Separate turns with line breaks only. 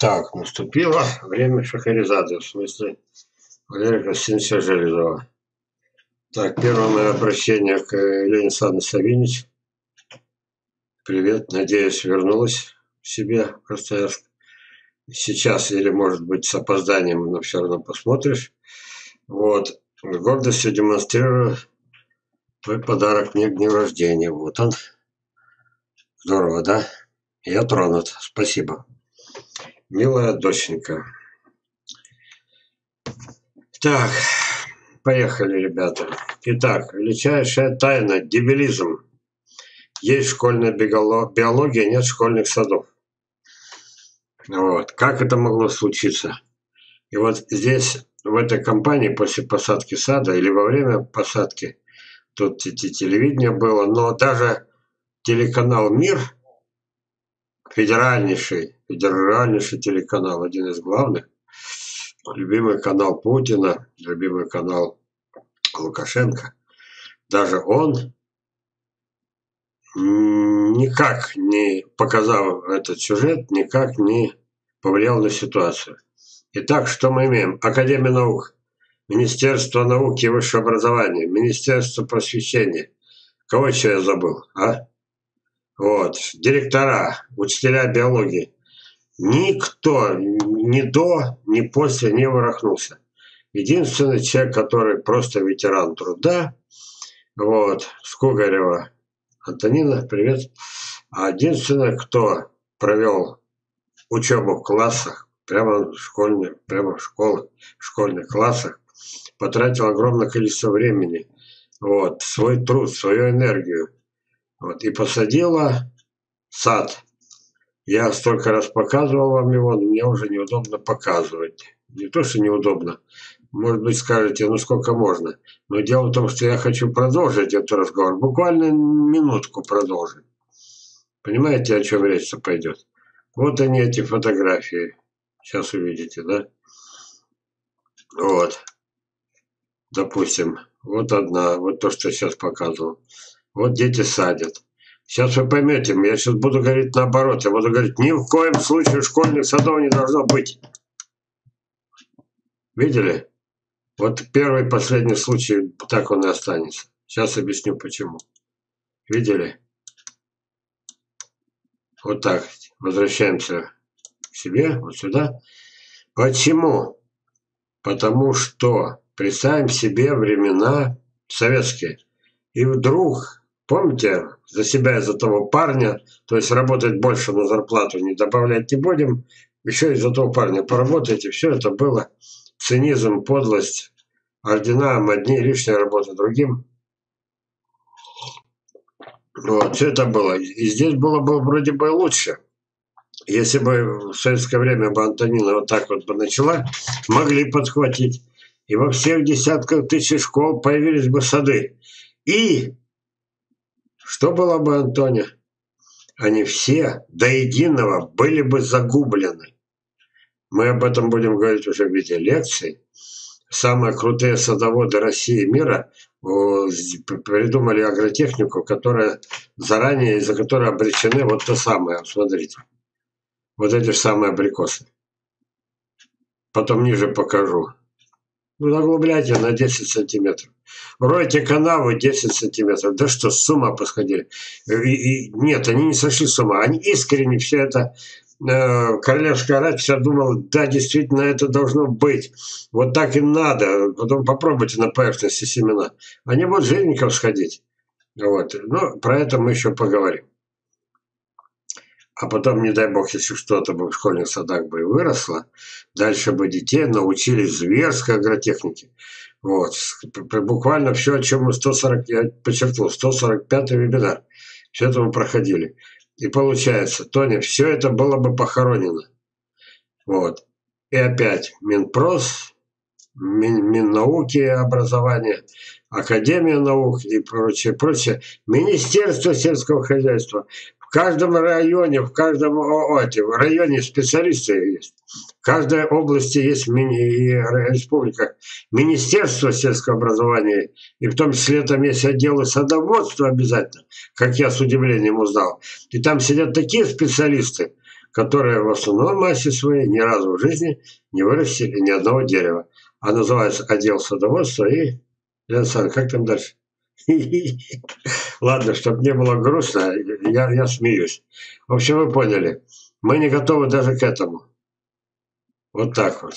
Так, наступило время Шахерезады, в смысле Валерия Константиновича Железова. Так, первое мое обращение к Елене Александровне Савинич. Привет, надеюсь, вернулась к себе в Красноярск. Сейчас или, может быть, с опозданием, но все равно посмотришь. Вот, гордостью демонстрирую твой подарок мне к дню рождения. Вот он. Здорово, да? Я тронут. Спасибо. Милая доченька. Так, поехали, ребята. Итак, величайшая тайна – дебилизм. Есть школьная биоло- биология, нет школьных садов. Вот. Как это могло случиться? И вот здесь, в этой компании, после посадки сада или во время посадки, тут те- телевидение было, но даже телеканал «Мир», федеральнейший, федеральнейший телеканал, один из главных, любимый канал Путина, любимый канал Лукашенко, даже он никак не показав этот сюжет, никак не повлиял на ситуацию. Итак, что мы имеем? Академия наук, Министерство науки и высшего образования, Министерство просвещения. Кого еще я забыл, а? Вот, директора, учителя биологии. Никто ни до, ни после не ворохнулся. Единственный человек, который просто ветеран труда, вот, Скугарева Антонина, привет. А единственное, кто провел учебу в классах, прямо в школьных, прямо в школах, в школьных классах, потратил огромное количество времени, вот, свой труд, свою энергию, вот, и посадила сад. Я столько раз показывал вам его, но мне уже неудобно показывать. Не то, что неудобно. Может быть, скажете, ну сколько можно. Но дело в том, что я хочу продолжить этот разговор. Буквально минутку продолжить. Понимаете, о чем речь-то пойдет? Вот они, эти фотографии. Сейчас увидите, да? Вот. Допустим, вот одна, вот то, что сейчас показывал. Вот дети садят. Сейчас вы поймете, я сейчас буду говорить наоборот. Я буду говорить, ни в коем случае школьных садов не должно быть. Видели? Вот первый и последний случай, так он и останется. Сейчас объясню почему. Видели? Вот так. Возвращаемся к себе, вот сюда. Почему? Потому что представим себе времена советские. И вдруг, помните, за себя и за того парня, то есть работать больше на зарплату не добавлять не будем, еще и за того парня поработайте. Все это было цинизм, подлость, ордена одни, лишняя работа другим. Вот, все это было. И здесь было бы вроде бы лучше. Если бы в советское время бы Антонина вот так вот бы начала, могли подхватить. И во всех десятках тысяч школ появились бы сады. И что было бы, Антоня? Они все до единого были бы загублены. Мы об этом будем говорить уже в виде лекций. Самые крутые садоводы России и мира придумали агротехнику, которая заранее, из-за которой обречены вот то самое. Смотрите. Вот эти же самые абрикосы. Потом ниже покажу. Ну, заглубляйте на 10 сантиметров. Ройте канавы 10 сантиметров. Да что, с ума посходили. И- и- нет, они не сошли с ума. Они искренне все это э, королевская рать вся думала, да, действительно, это должно быть. Вот так и надо. Потом попробуйте на поверхности семена. Они будут жирников сходить. Вот. Ну, про это мы еще поговорим. А потом, не дай бог, если что-то бы в школьных садах бы и выросло, дальше бы детей научили зверской агротехнике. Вот. Буквально все, о чем мы 140, я подчеркнул, 145 вебинар. Все это мы проходили. И получается, Тоня, все это было бы похоронено. Вот. И опять Минпрос, Мин, Миннауки и образования, Академия наук и прочее, прочее. Министерство сельского хозяйства. Каждом районе, в каждом эти, в районе специалисты есть. В каждой области есть мини, республика, Министерство сельского образования, и в том числе там есть отделы садоводства обязательно, как я с удивлением узнал. И там сидят такие специалисты, которые в основной массе своей ни разу в жизни не вырастили ни одного дерева. А называется отдел садоводства и... Лена Александровна, как там дальше? Ладно, чтобы не было грустно, я, я смеюсь. В общем, вы поняли. Мы не готовы даже к этому. Вот так вот.